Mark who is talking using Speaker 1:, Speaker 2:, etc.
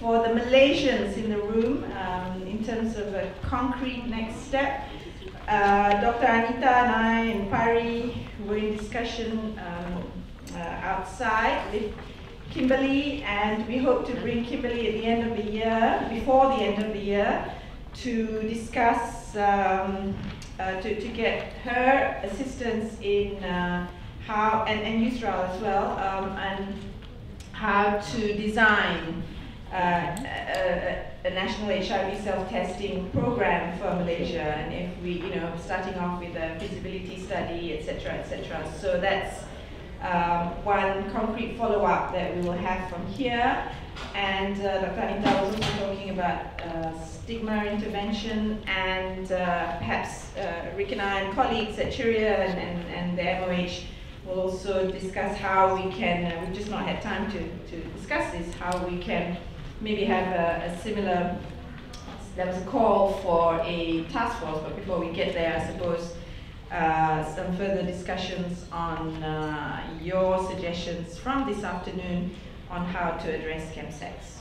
Speaker 1: for the Malaysians in the room um, in terms of a concrete next step. Uh, Dr. Anita and I and Pari were in discussion um, uh, outside with Kimberly, and we hope to bring Kimberly at the end of the year, before the end of the year, to discuss, um, uh, to, to get her assistance in uh, how, and, and Yusra as well, um, and how to design uh, a, a, national HIV self-testing program for Malaysia, and if we, you know, starting off with a feasibility study, etc., etc. So that's um, one concrete follow-up that we will have from here. And uh, Dr. Anita was also talking about uh, stigma intervention and uh, perhaps uh, Rick and I and colleagues at CERiA and, and, and the MOH will also discuss how we can, uh, we've just not had time to, to discuss this, how we can maybe have a, a similar, there was a call for a task force, but before we get there, I suppose uh, some further discussions on uh, your suggestions from this afternoon on how to address chemsex.